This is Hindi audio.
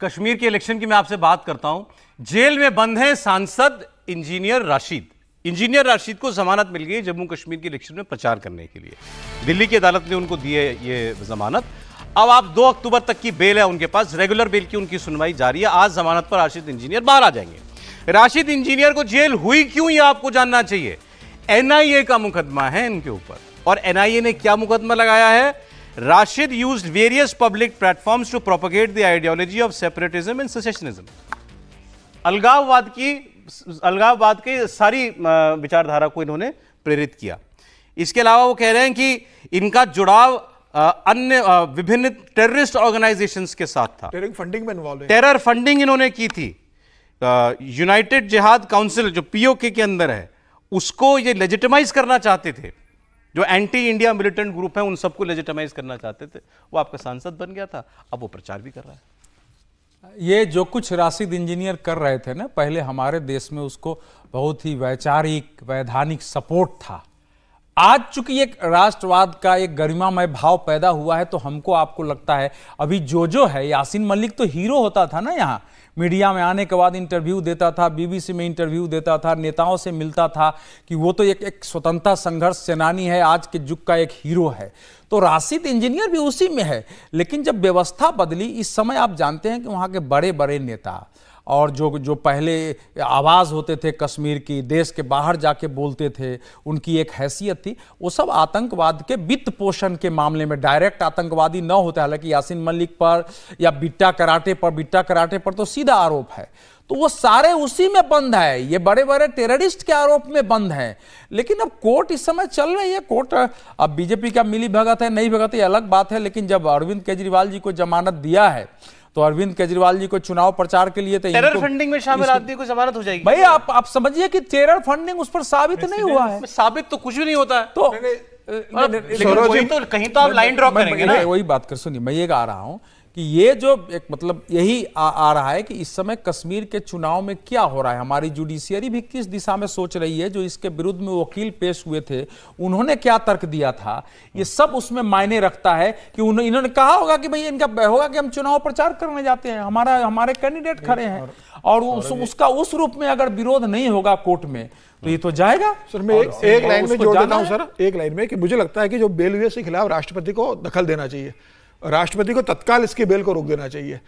कश्मीर के इलेक्शन की मैं आपसे बात करता हूँ। जेल में बंद है सांसद इंजीनियर राशिद। इंजीनियर राशिद को जमानत मिल गई जम्मू कश्मीर के इलेक्शन में प्रचार करने के लिए। दिल्ली की अदालत ने उनको दी है ये जमानत। अब आप दो अक्टूबर तक की बेल है उनके पास रेगुलर बेल की उनकी सुनवाई जारी है। आज जमानत पर राशिद इंजीनियर बाहर आ जाएँगे। राशिद इंजीनियर को जेल हुई क्यों ये आपको जानना चाहिए? एनआईए का मुकदमा है इनके ऊपर। और एनआईए ने क्या मुकदमा लगाया है? Rashid use various public platforms to propagate the ideology of separatism and secessionism अलगाववाद की अलगाववाद की सारी विचारधारा को इन्होंने प्रेरित किया। इसके अलावा वो कह रहे हैं कि इनका जुड़ाव अन्य विभिन्न टेररिस्ट ऑर्गेनाइजेशंस के साथ था। टेरर फंडिंग में इन्वॉल्व टेरर फंडिंग इन्होंने की थी। यूनाइटेड जिहाद काउंसिल जो पीओके के अंदर है उसको ये लेजिटिमाइज करना चाहते थे। जो एंटी इंडिया मिलिटेंट ग्रुप है, उन सबको लेजिटमाइज करना चाहते थे, वो आपका सांसद बन गया था। अब वो प्रचार भी कर रहा है। ये जो कुछ राशिद इंजीनियर कर रहे थे ना, पहले हमारे देश में उसको बहुत ही वैचारिक, वैधानिक सपोर्ट था। आज चूँकि एक राष्ट्रवाद का एक गरिमामय भाव पैदा हुआ है तो हमको आपको लगता है, अभी जो जो है, यासिन मलिक तो हीरो होता था ना यहाँ। मीडिया में आने के बाद इंटरव्यू देता था, बीबीसी में इंटरव्यू देता था, नेताओं से मिलता था कि वो तो एक एक स्वतंत्रता संघर्ष सेनानी है, आज के युग का एक हीरो है। तो राशिद इंजीनियर भी उसी में है, लेकिन जब व्यवस्था बदली, इस समय आप जानते हैं कि वहाँ के बड़े बड़े नेता और जो जो पहले आवाज़ होते थे कश्मीर की, देश के बाहर जाके बोलते थे, उनकी एक हैसियत थी। वो सब आतंकवाद के वित्त पोषण के मामले में डायरेक्ट आतंकवादी न होते। हालाँकि यासिन मलिक पर या बिट्टा कराटे पर, बिट्टा कराटे पर तो सीधा आरोप है। तो वो सारे उसी में बंद है ये बड़े बड़े टेररिस्ट के आरोप में बंद हैं लेकिन अब कोर्ट इस समय चल रही है कोर्ट अब बीजेपी का मिली भगत है नहीं भगत है अलग बात है लेकिन जब अरविंद केजरीवाल जी को जमानत दिया है तो अरविंद केजरीवाल जी को चुनाव प्रचार के लिए तो टेरर फंडिंग में शामिल आदमी को जमानत हो जाएगी भाई आप आप समझिए कि टेरर फंडिंग उस पर साबित नहीं हुआ है साबित तो कुछ भी नहीं होता है तो लेकिन तो कहीं तो आप लाइन ड्रॉ करेंगे ना वही बात कर सुनिए मैं ये गा रहा हूँ कि ये जो एक मतलब यही आ, आ रहा है कि इस समय कश्मीर के चुनाव में क्या हो रहा है? हमारी जुडिशियरी भी किस दिशा में सोच रही है? जो इसके विरुद्ध में वकील पेश हुए थे उन्होंने क्या तर्क दिया था? ये सब उसमें मायने रखता है कि इन्होंने कहा होगा कि भाई इनका होगा कि हम चुनाव प्रचार करने जाते हैं। हमारा हमारे कैंडिडेट खड़े हैं। और उस, उसका उस रूप में अगर विरोध नहीं होगा कोर्ट में तो ये तो जाएगा। सर मैं एक, एक लाइन में जोड़ देता हूँ सर। एक लाइन में कि मुझे लगता है कि जो बेल हुए के खिलाफ राष्ट्रपति को दखल देना चाहिए। राष्ट्रपति को तत्काल इसकी बेल को रोक देना चाहिए।